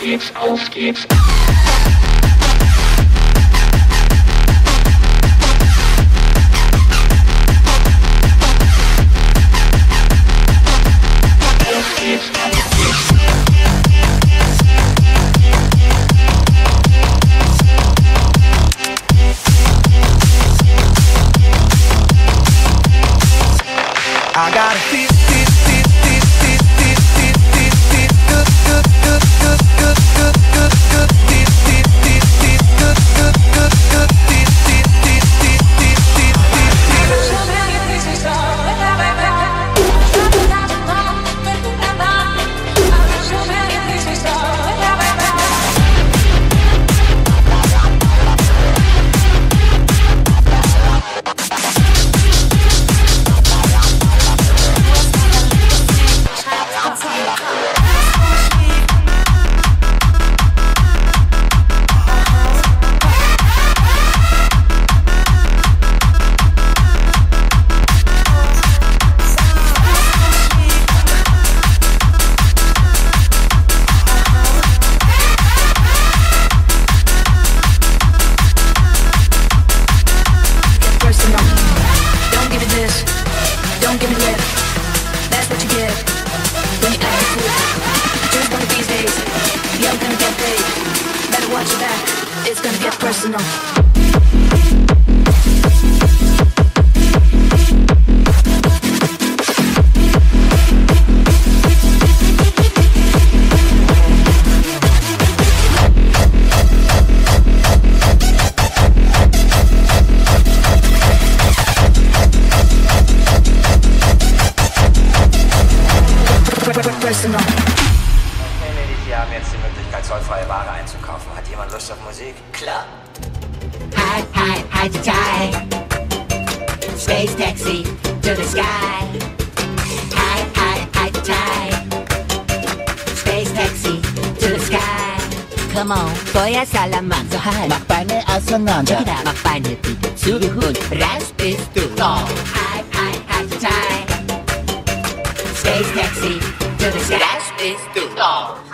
Geht's, auf geht's. Auf. I got a feel, don't give it lip. That's what you get when you act a these days, you're gonna get paid. Better watch your back, it's gonna get personal. Personal. Okay, Ladies, Sie haben jetzt die Möglichkeit, zollfreie Ware einzukaufen. Hat jemand Lust auf Musik? Klar. High, high to tie. Space taxi to the sky. High, high to tie. Space taxi to the sky. Come on, boya salaman so high. Mach Beine auseinander. Mach Beine bitte zu und raus the yo decía, eras tú.